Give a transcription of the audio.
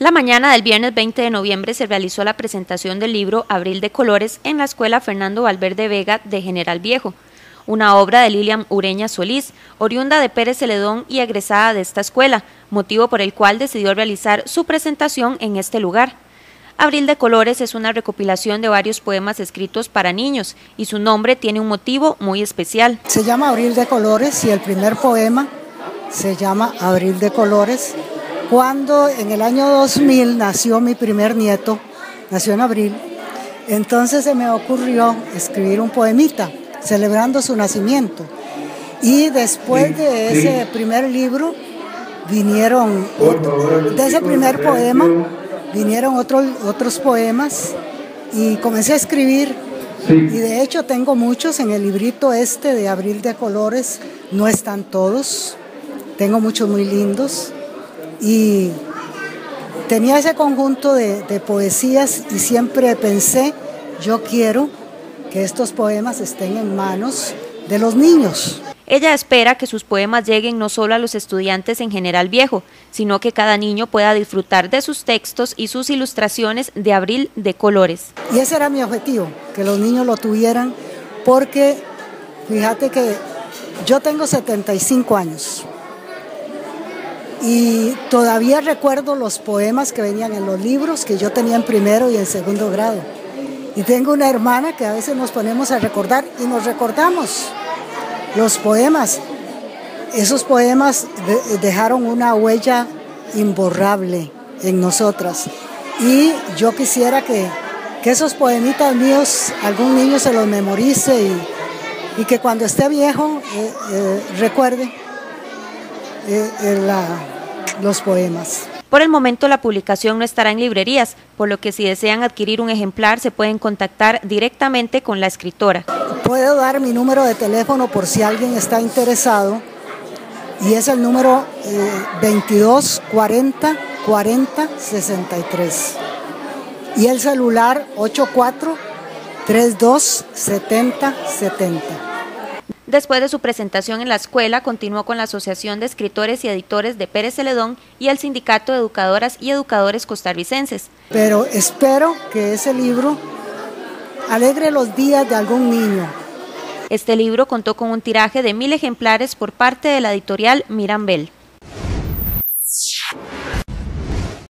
La mañana del viernes 20 de noviembre se realizó la presentación del libro Abril de Colores en la Escuela Fernando Valverde Vega de General Viejo, una obra de Lilian Ureña Solís, oriunda de Pérez Celedón y egresada de esta escuela, motivo por el cual decidió realizar su presentación en este lugar. Abril de Colores es una recopilación de varios poemas escritos para niños y su nombre tiene un motivo muy especial. Se llama Abril de Colores y el primer poema se llama Abril de Colores cuando en el año 2000 nació mi primer nieto, nació en abril, entonces se me ocurrió escribir un poemita celebrando su nacimiento. Y después de ese primer libro vinieron, de ese primer poema, vinieron otros, otros poemas y comencé a escribir. Y de hecho tengo muchos en el librito este de Abril de Colores, no están todos, tengo muchos muy lindos. Y tenía ese conjunto de, poesías y siempre pensé, yo quiero que estos poemas estén en manos de los niños. Ella espera que sus poemas lleguen no solo a los estudiantes en general viejo, sino que cada niño pueda disfrutar de sus textos y sus ilustraciones de abril de colores. Y ese era mi objetivo, que los niños lo tuvieran, porque fíjate que yo tengo 75 años y todavía recuerdo los poemas que venían en los libros que yo tenía en primero y en segundo grado. Y tengo una hermana que a veces nos ponemos a recordar y nos recordamos los poemas. Esos poemas dejaron una huella imborrable en nosotras. Y yo quisiera que, esos poemitas míos algún niño se los memorice y, que cuando esté viejo eh, eh, recuerde eh, los poemas. Por el momento la publicación no estará en librerías, por lo que si desean adquirir un ejemplar se pueden contactar directamente con la escritora. Puedo dar mi número de teléfono por si alguien está interesado y es el número 22 40 40 63 y el celular 84 32 70 70. Después de su presentación en la escuela, continuó con la Asociación de Escritores y Editores de Pérez Celedón y el Sindicato de Educadoras y Educadores Costarricenses. Pero espero que ese libro alegre los días de algún niño. Este libro contó con un tiraje de mil ejemplares por parte de la editorial Mirambel.